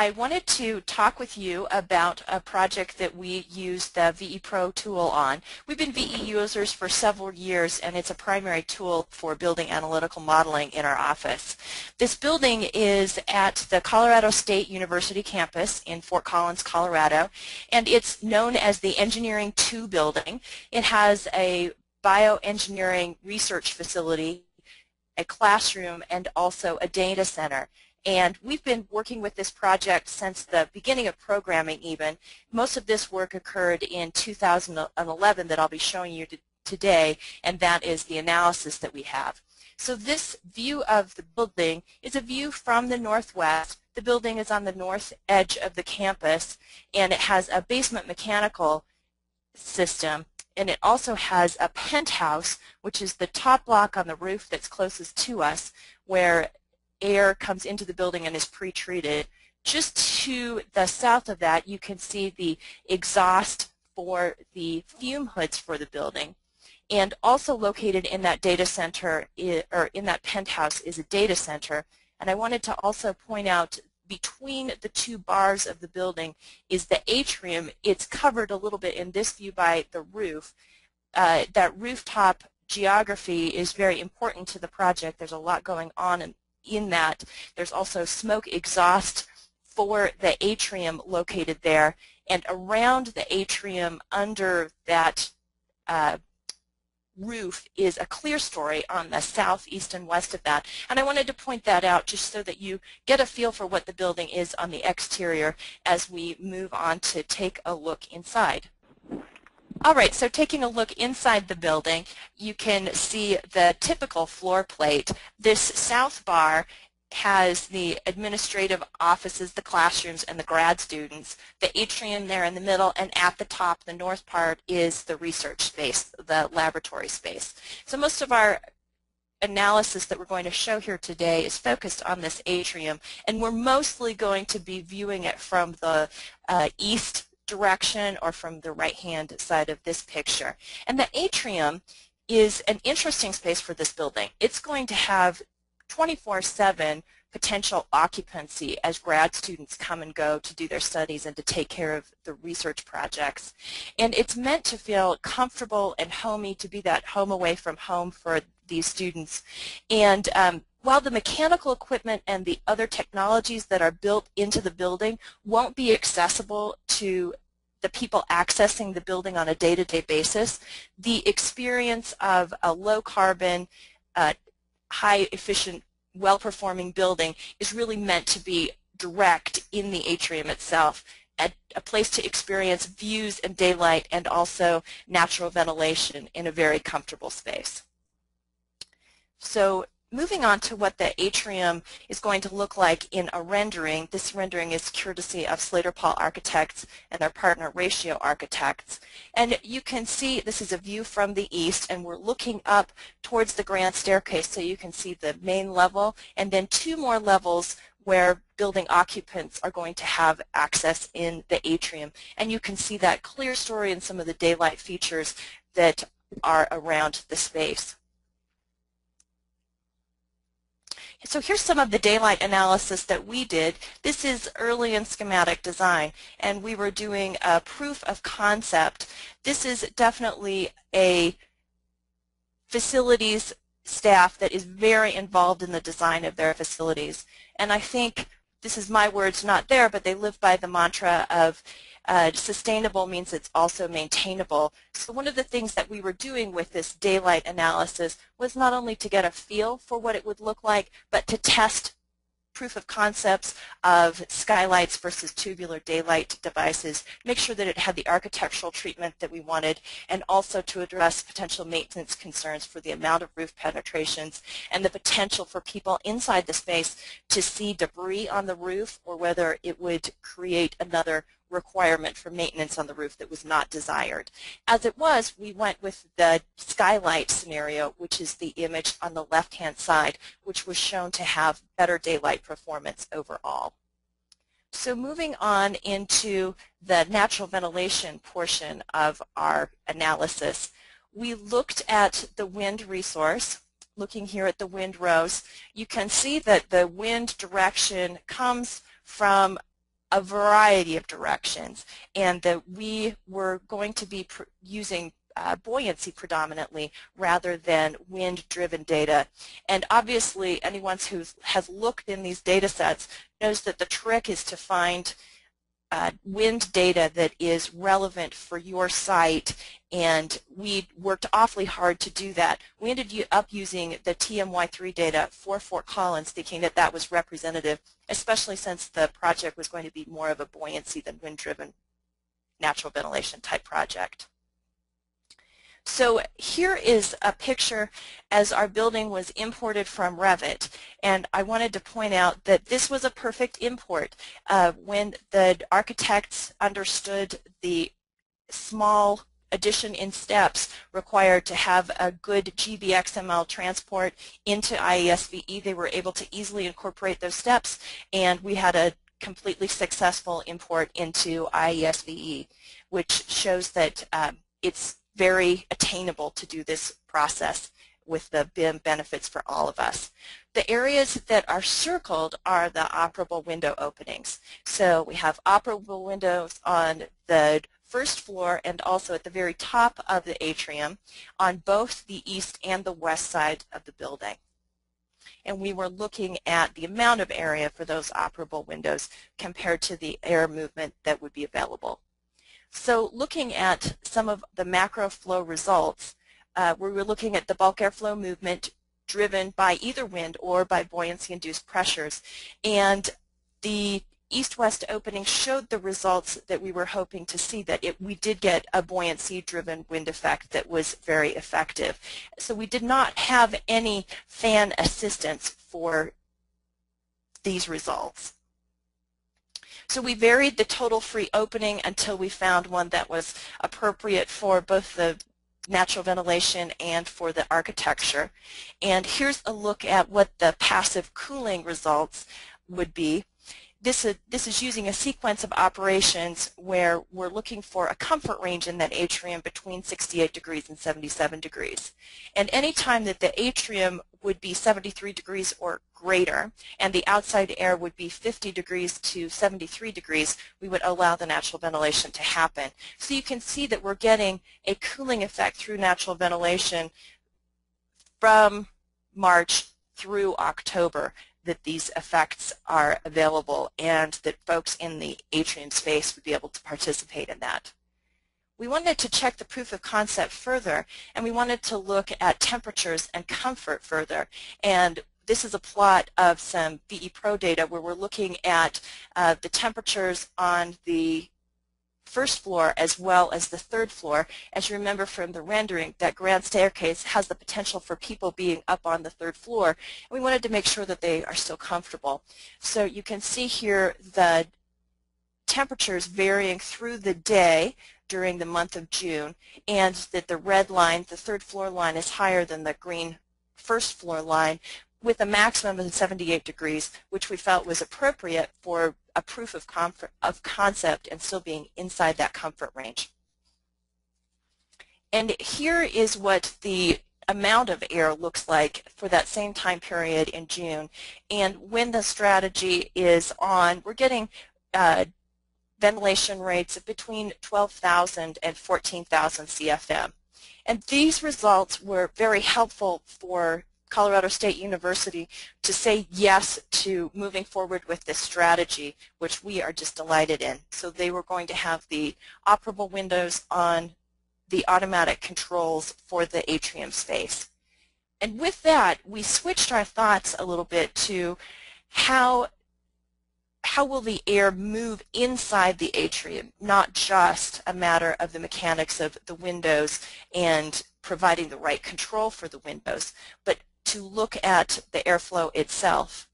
I wanted to talk with you about a project that we use the VE Pro tool on. We've been VE users for several years and it's a primary tool for building analytical modeling in our office. This building is at the Colorado State University campus in Fort Collins, Colorado, and it's known as the Engineering 2 building. It has a bioengineering research facility, a classroom, and also a data center. And we've been working with this project since the beginning of programming even. Most of this work occurred in 2011 that I'll be showing you today, and that is the analysis that we have. So this view of the building is a view from the northwest. The building is on the north edge of the campus, and it has a basement mechanical system and it also has a penthouse, which is the top block on the roof that's closest to us, where air comes into the building and is pre-treated. Just to the south of that, you can see the exhaust for the fume hoods for the building. And also located in that data center, or in that penthouse, is a data center. And I wanted to also point out between the two bars of the building is the atrium. It's covered a little bit in this view by the roof. Uh, that rooftop geography is very important to the project. There's a lot going on in that. There's also smoke exhaust for the atrium located there. And around the atrium under that uh, roof is a clerestory on the south, east, and west of that. And I wanted to point that out just so that you get a feel for what the building is on the exterior as we move on to take a look inside. All right, so taking a look inside the building, you can see the typical floor plate. This south bar has the administrative offices, the classrooms, and the grad students. The atrium there in the middle, and at the top, the north part, is the research space, the laboratory space. So most of our analysis that we're going to show here today is focused on this atrium, and we're mostly going to be viewing it from the uh, east direction or from the right-hand side of this picture. And the atrium is an interesting space for this building. It's going to have 24-7 potential occupancy as grad students come and go to do their studies and to take care of the research projects. And it's meant to feel comfortable and homey, to be that home away from home for these students. And um, while the mechanical equipment and the other technologies that are built into the building won't be accessible to the people accessing the building on a day-to-day -day basis, the experience of a low-carbon, uh, high-efficient, well-performing building is really meant to be direct in the atrium itself, a, a place to experience views and daylight and also natural ventilation in a very comfortable space. So moving on to what the atrium is going to look like in a rendering, this rendering is courtesy of Slater Paull Architects and their partner Ratio Architects. And you can see this is a view from the east and we're looking up towards the grand staircase so you can see the main level and then two more levels where building occupants are going to have access in the atrium. And you can see that clerestory and some of the daylight features that are around the space. So here's some of the daylight analysis that we did. This is early in schematic design, and we were doing a proof of concept. This is definitely a facilities staff that is very involved in the design of their facilities. And I think, this is my words, not there, but they live by the mantra of uh, sustainable means it's also maintainable. So one of the things that we were doing with this daylight analysis was not only to get a feel for what it would look like, but to test proof of concepts of skylights versus tubular daylight devices, make sure that it had the architectural treatment that we wanted, and also to address potential maintenance concerns for the amount of roof penetrations and the potential for people inside the space to see debris on the roof or whether it would create another requirement for maintenance on the roof that was not desired. As it was, we went with the skylight scenario, which is the image on the left-hand side, which was shown to have better daylight performance overall. So moving on into the natural ventilation portion of our analysis, we looked at the wind resource, looking here at the wind rose. You can see that the wind direction comes from a variety of directions and that we were going to be using uh, buoyancy predominantly rather than wind-driven data. And obviously anyone who has looked in these data sets knows that the trick is to find uh, wind data that is relevant for your site and we worked awfully hard to do that. We ended up using the TMY3 data for Fort Collins thinking that that was representative, especially since the project was going to be more of a buoyancy than wind-driven natural ventilation type project. So here is a picture as our building was imported from Revit. And I wanted to point out that this was a perfect import. Uh, when the architects understood the small addition in steps required to have a good GBXML transport into IESVE, they were able to easily incorporate those steps. And we had a completely successful import into IESVE, which shows that um, it's very attainable to do this process with the BIM benefits for all of us. The areas that are circled are the operable window openings. So we have operable windows on the first floor and also at the very top of the atrium on both the east and the west side of the building. And we were looking at the amount of area for those operable windows compared to the air movement that would be available. So looking at some of the MacroFlo results, uh, we were looking at the bulk airflow movement driven by either wind or by buoyancy-induced pressures. And the east-west opening showed the results that we were hoping to see, that it, we did get a buoyancy-driven wind effect that was very effective. So we did not have any fan assistance for these results. So we varied the total free opening until we found one that was appropriate for both the natural ventilation and for the architecture. And here's a look at what the passive cooling results would be. This is, this is using a sequence of operations where we're looking for a comfort range in that atrium between 68 degrees and 77 degrees. And any time that the atrium would be 73 degrees or greater and the outside air would be 50 degrees to 73 degrees, we would allow the natural ventilation to happen. So you can see that we're getting a cooling effect through natural ventilation from March through October that these effects are available and that folks in the atrium space would be able to participate in that. We wanted to check the proof of concept further and we wanted to look at temperatures and comfort further and this is a plot of some VE Pro data where we're looking at uh, the temperatures on the first floor as well as the third floor. As you remember from the rendering, that grand staircase has the potential for people being up on the third floor. And we wanted to make sure that they are still comfortable. So you can see here the temperatures varying through the day during the month of June and that the red line, the third floor line, is higher than the green first floor line with a maximum of 78 degrees, which we felt was appropriate for a proof of, of concept and still being inside that comfort range. And here is what the amount of air looks like for that same time period in June. And when the strategy is on, we're getting uh, ventilation rates of between 12,000 and 14,000 CFM. And these results were very helpful for Colorado State University to say yes to moving forward with this strategy, which we are just delighted in. So they were going to have the operable windows on the automatic controls for the atrium space. And with that, we switched our thoughts a little bit to how how will the air move inside the atrium, not just a matter of the mechanics of the windows and providing the right control for the windows, but to look at the airflow itself.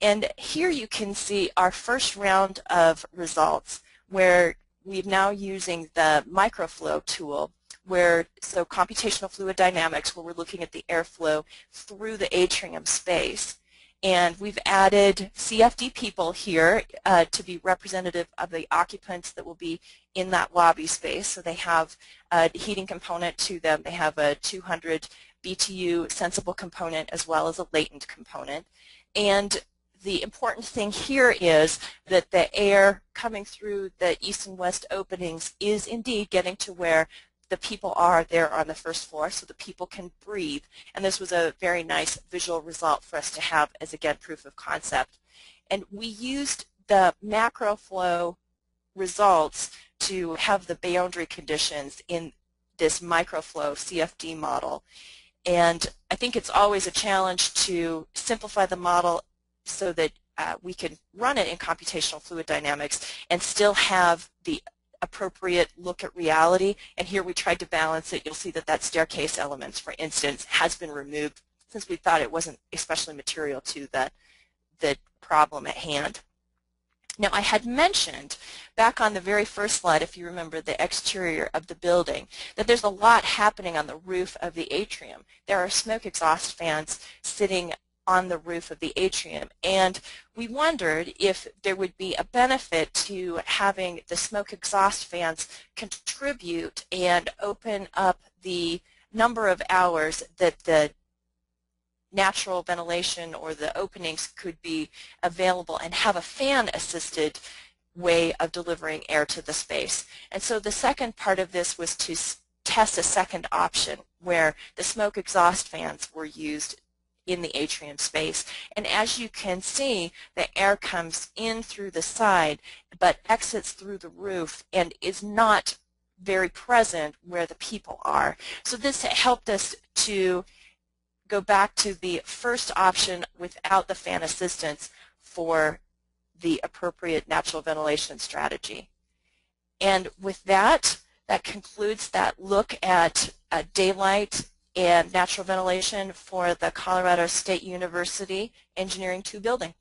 And here you can see our first round of results where we're now using the MicroFlo tool where, so computational fluid dynamics, where we're looking at the airflow through the atrium space. And we've added CFD people here uh, to be representative of the occupants that will be in that lobby space. So they have a heating component to them. They have a 200 BTU sensible component as well as a latent component. And the important thing here is that the air coming through the east and west openings is indeed getting to where the people are there on the first floor so the people can breathe. And this was a very nice visual result for us to have as, again, proof of concept. And we used the MacroFlo results to have the boundary conditions in this MicroFlo CFD model. And I think it's always a challenge to simplify the model so that uh, we can run it in computational fluid dynamics and still have the appropriate look at reality. And here we tried to balance it. You'll see that that staircase element, for instance, has been removed since we thought it wasn't especially material to the, the problem at hand. Now I had mentioned back on the very first slide, if you remember the exterior of the building, that there's a lot happening on the roof of the atrium. There are smoke exhaust fans sitting on the roof of the atrium and we wondered if there would be a benefit to having the smoke exhaust fans contribute and open up the number of hours that the natural ventilation or the openings could be available and have a fan-assisted way of delivering air to the space. And so the second part of this was to test a second option where the smoke exhaust fans were used in the atrium space. And as you can see, the air comes in through the side but exits through the roof and is not very present where the people are. So this helped us to go back to the first option without the fan assistance for the appropriate natural ventilation strategy. And with that, that concludes that look at uh, daylight and natural ventilation for the Colorado State University Engineering 2 building.